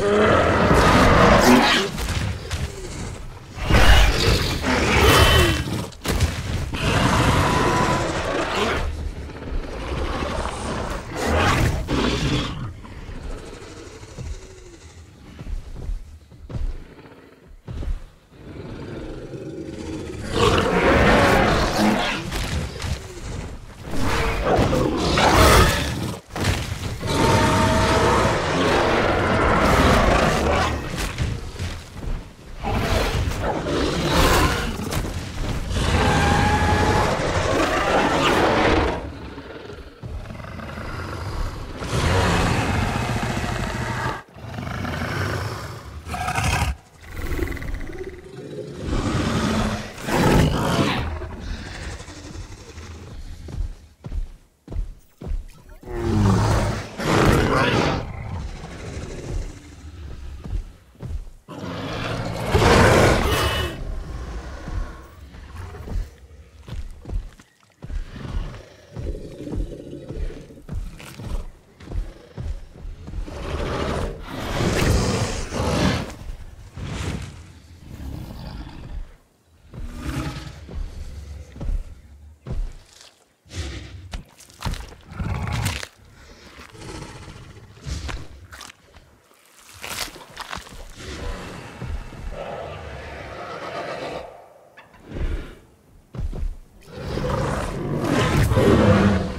Uh. Amen.